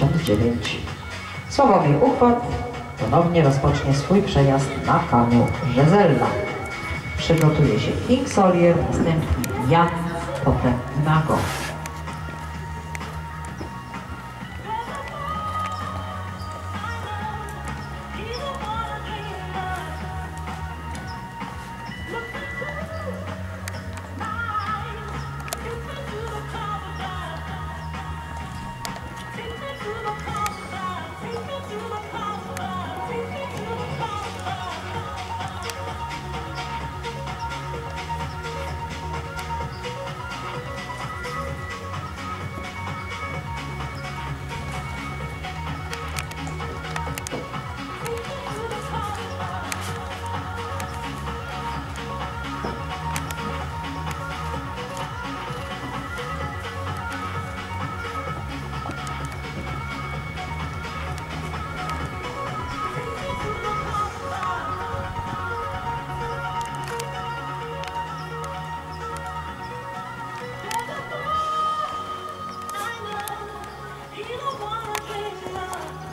69. Sławomir Uchwat ponownie rozpocznie swój przejazd na koniu Rzezella. Przygotuje się King Solier, następnie Jan, potem Nago. Come on. wanna be loved.